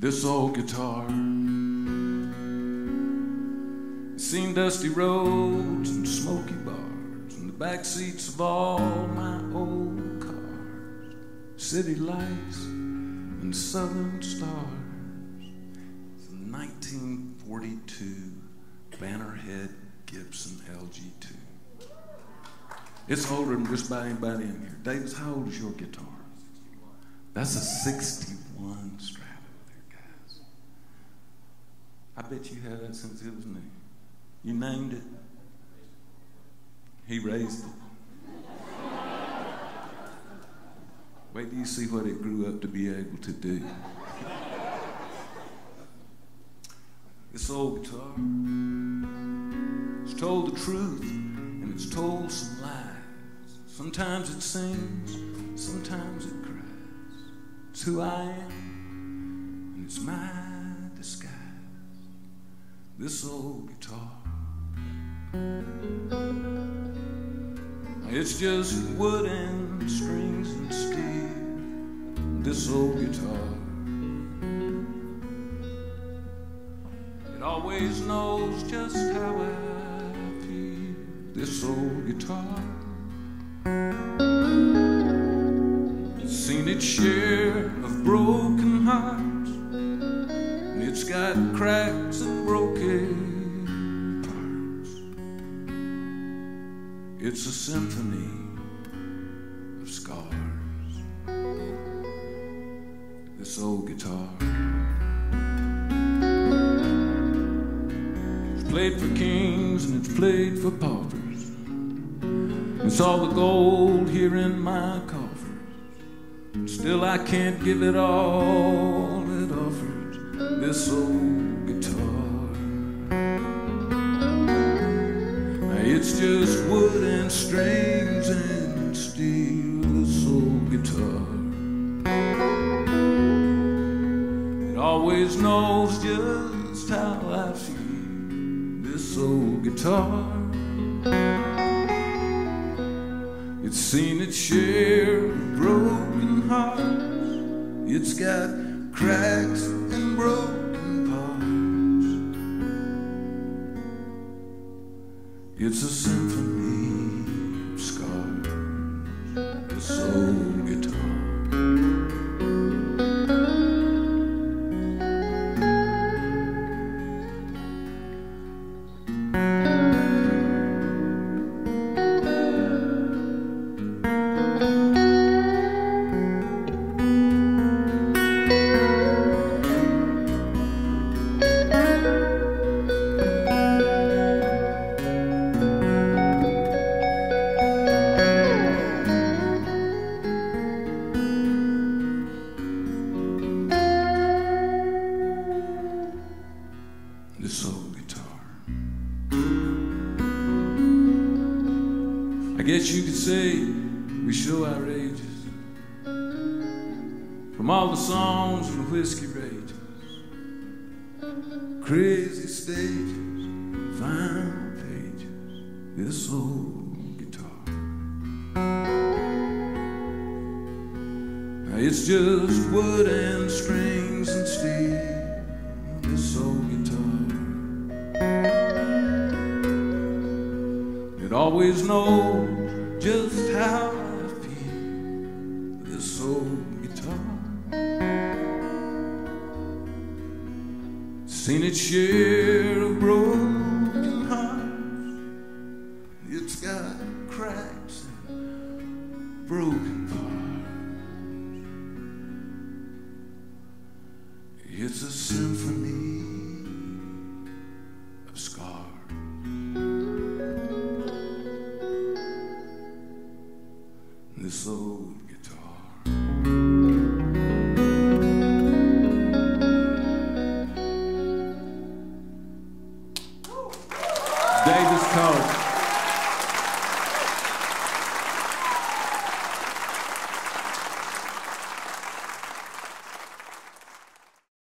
this old guitar. Seen dusty roads and smoky bars and the back seats of all my old cars, city lights and southern stars. From 1942 Bannerhead Gibson LG2. It's older than just about anybody in here. Davis, how old is your guitar? That's a 61 Strat. I bet you had that since it was new. You named it. He raised it. Wait till you see what it grew up to be able to do. This old guitar, it's told the truth and it's told some lies. Sometimes it sings, sometimes it cries. It's who I am, and it's disguise. This old guitar. It's just wood and strings and steel. This old guitar. It always knows just how I feel. This old guitar. Seen its share of broken hearts, it's got cracks and broken parts. It's a symphony of scars. This old guitar. It's played for kings and it's played for paupers. It's all the gold here in my coffers. Still, I can't give it all it offers. This old guitar. It's just wood and strings and steel. This old guitar. It always knows just how I feel. This old guitar. It's seen its share of broken hearts. It's got cracks broken parts. It's a symphony of scars. This old guess you could say we show our ages from all the songs the whiskey rages, crazy stages, fine pages. This old guitar. Now it's just wood and strings and steel. Always knows just how I feel. This old guitar. Seen its share of broken hearts. It's got cracks and broken parts. It's a symphony of scars.